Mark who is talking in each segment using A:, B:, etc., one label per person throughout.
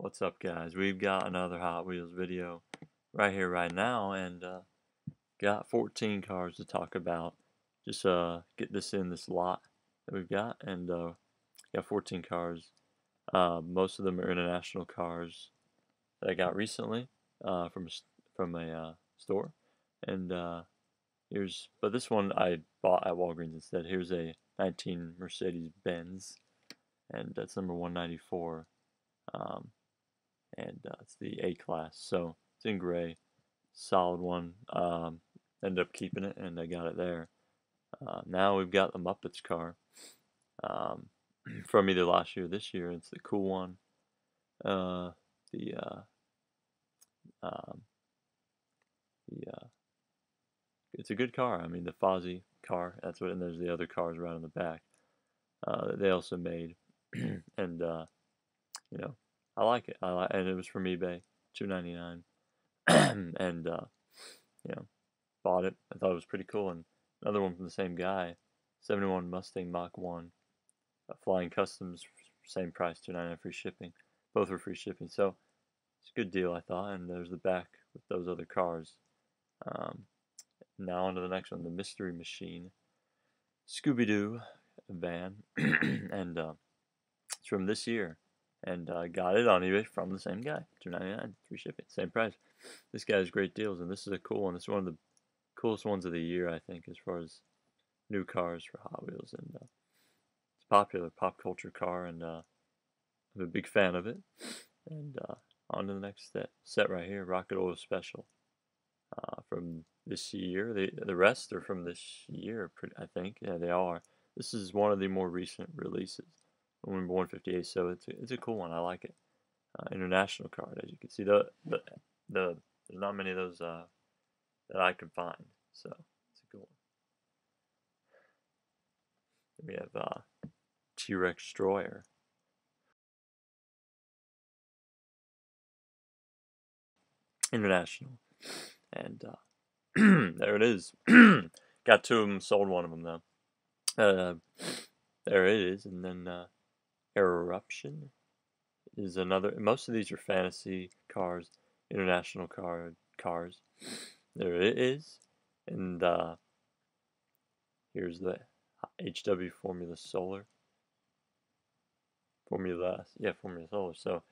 A: What's up guys? We've got another Hot Wheels video right here right now and uh, got 14 cars to talk about. Just uh, get this in this lot that we've got and uh, got 14 cars. Uh, most of them are international cars that I got recently uh, from a, from a uh, store and uh, here's but this one I bought at Walgreens instead. Here's a 19 Mercedes Benz and that's number 194. Um, and uh, it's the A class. So it's in gray, solid one. Um, ended up keeping it, and I got it there. Uh, now we've got the Muppets car um, from either last year or this year. It's the cool one. Uh, the uh, um, the uh, it's a good car. I mean, the Fozzie car. That's what. And there's the other cars right in the back. Uh, they also made, and you know, I like it. I like, and it was from eBay, two ninety nine, and uh, you know, bought it. I thought it was pretty cool. And another one from the same guy, seventy one Mustang Mach one, uh, Flying Customs, same price, two ninety nine free shipping. Both were free shipping, so it's a good deal, I thought. And there's the back with those other cars. Um, now on to the next one, the Mystery Machine, Scooby Doo van, and uh, it's from this year and uh, got it on eBay from the same guy, two ninety nine, free shipping, same price. This guy has great deals, and this is a cool one. This is one of the coolest ones of the year, I think, as far as new cars for Hot Wheels, and uh, it's a popular pop culture car, and uh, I'm a big fan of it. And uh, on to the next set, set right here, Rocket Oil Special, uh, from this year. The the rest are from this year, I think. Yeah, they are. This is one of the more recent releases number 158. So it's a, it's a cool one. I like it. Uh, international card, as you can see. The the the there's not many of those uh, that I can find. So it's a cool one. We have uh, T-Rex Destroyer. International, and uh, there it is. Got two of them. Sold one of them though. Uh, there it is, and then uh, Eruption is another. Most of these are fantasy cars, international car cars. There it is, and uh, here's the HW Formula Solar. Formula, yeah, Formula Solar. So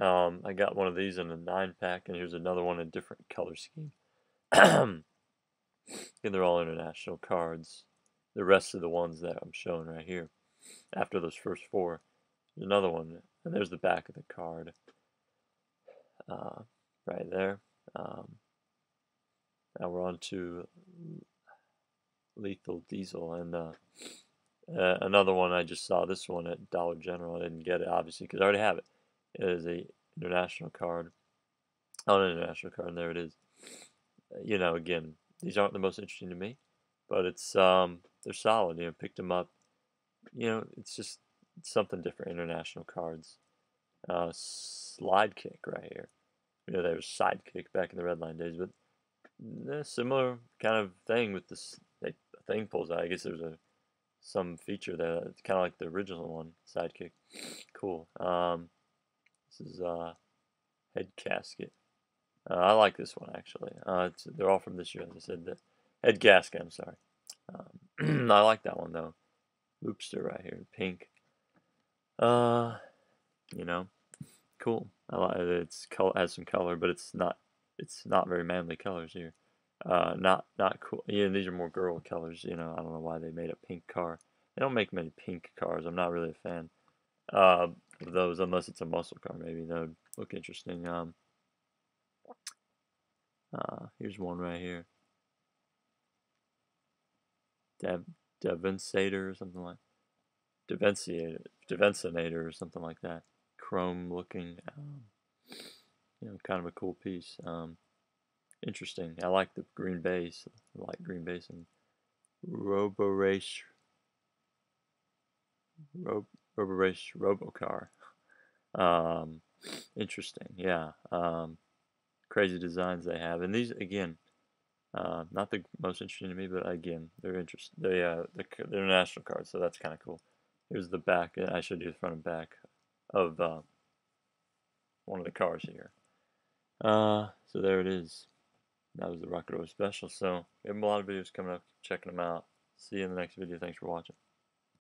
A: um, I got one of these in a nine pack, and here's another one in a different color scheme. and they're all international cards. The rest of the ones that I'm showing right here, after those first four, another one, and there's the back of the card uh, right there. Um, now we're on to Lethal Diesel, and uh, uh, another one I just saw. This one at Dollar General. I didn't get it obviously because I already have it. It is a international card. On an international card, and there it is. You know, again, these aren't the most interesting to me, but it's um, they're solid. You know, picked them up. You know, it's just something different. International cards. Uh, slide kick right here. You know, there was sidekick back in the Redline days, but similar kind of thing with this they, thing pulls out. I guess there's a some feature there. It's kind of like the original one, sidekick. Cool. Um, this is uh, head gasket. Uh, I like this one actually. Uh, they're all from this year, as I said. The head gasket. I'm sorry. Um, I like that one though. Loopster right here, pink. Uh, you know, cool. I like it. It's color has some color, but it's not. It's not very manly colors here. Uh, not not cool. Yeah, these are more girl colors. You know, I don't know why they made a pink car. They don't make many pink cars. I'm not really a fan uh, of those unless it's a muscle car. Maybe that would look interesting. Um, uh, here's one right here. Dev Devastator or something like. Devenciator, Devencinator or something like that. Chrome looking, um, you know, kind of a cool piece. Um, interesting. I like the green base, light green base, and Roborace, Robo Race Robocar. Um, interesting, yeah. Um, crazy designs they have, and these again, uh, not the most interesting to me, but again, they're interesting. They uh, they're, they're international cards, so that's kind of cool. Here's the back. I should do the front and back of uh, one of the cars here. Uh, so there it is. That was the Rocket Oil special. So we have a lot of videos coming up. Checking them out. See you in the next video. Thanks for watching.